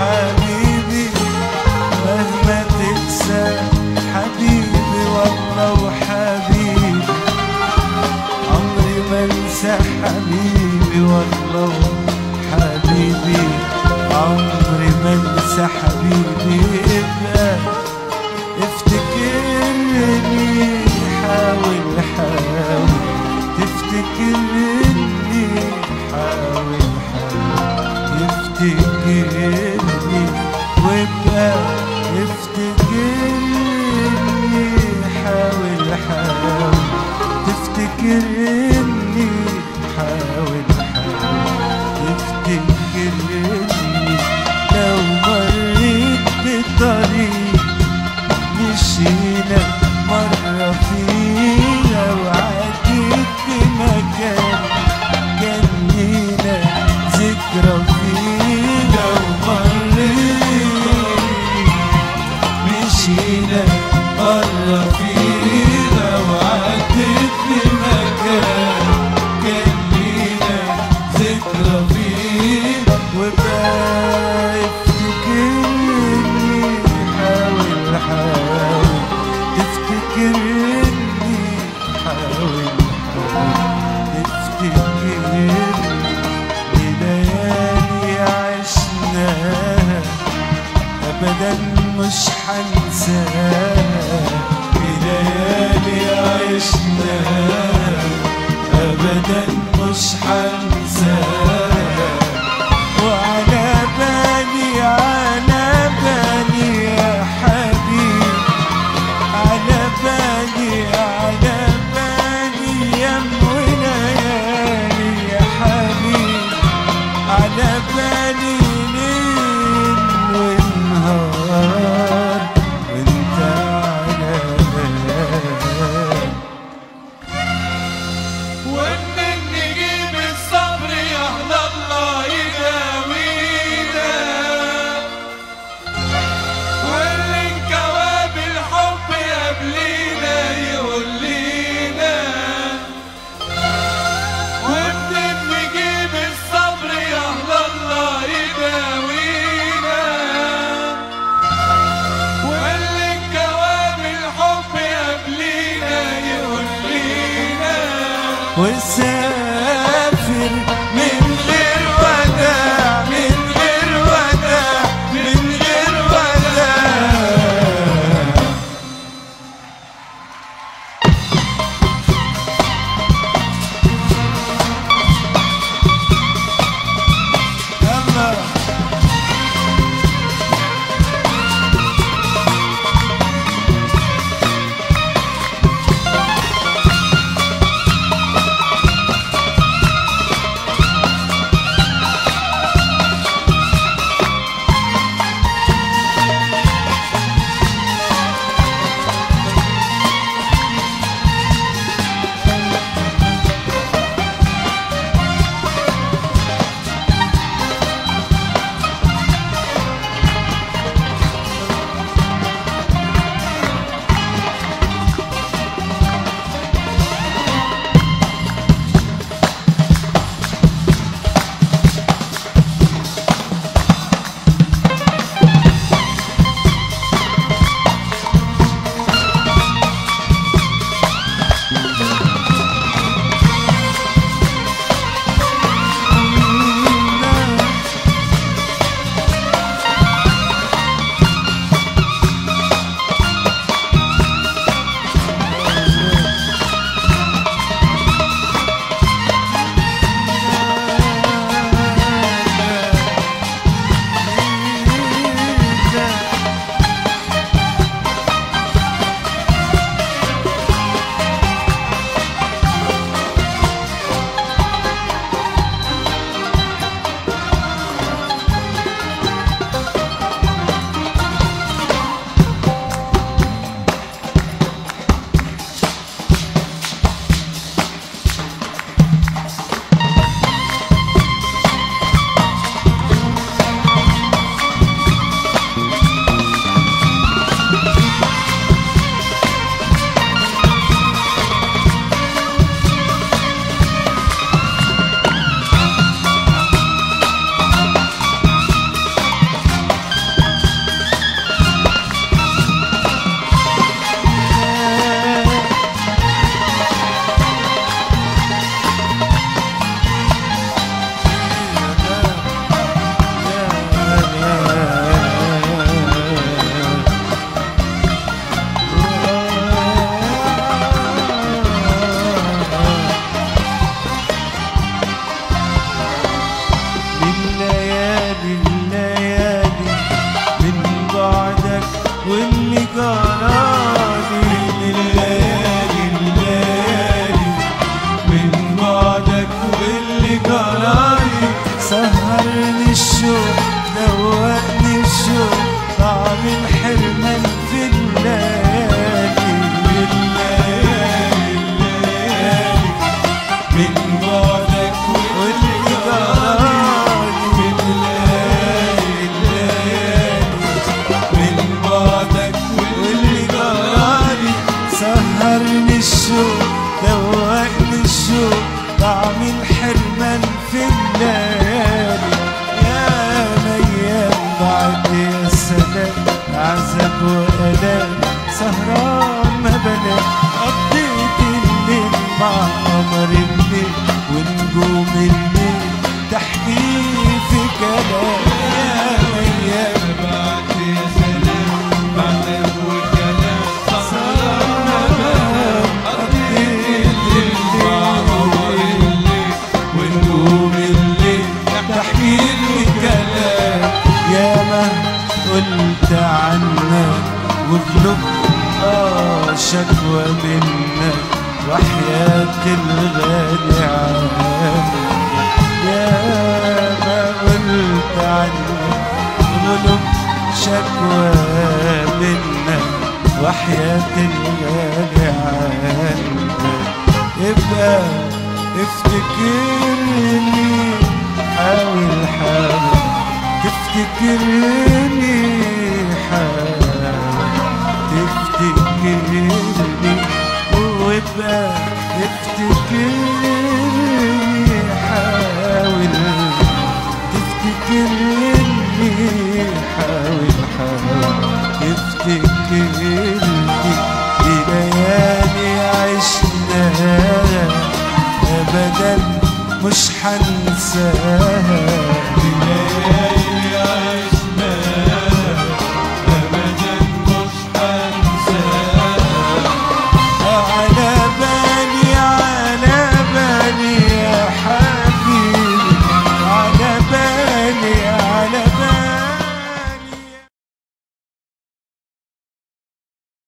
حبيبي مهما تنسى حبيبي والله عمري ما انسى حبيبي والله حبيبي. عمري ما انسى حبيبي مشينا مرة فيها وعديت بمكان كان لينا ذكرى فينا ومرينا مشينا مرة فينا coming نبقى آه، شكوى منك وحياة الغالي عامل يا ما قلت عنك غلب شكوى منك وحياة الغالي عامل ابقى افتكرني حاول حاول تفتكرني. تفتكرني حاول. تفتكرني حاول حاول. تفتكرني دي ليالي عشناها أبدا مش حنساها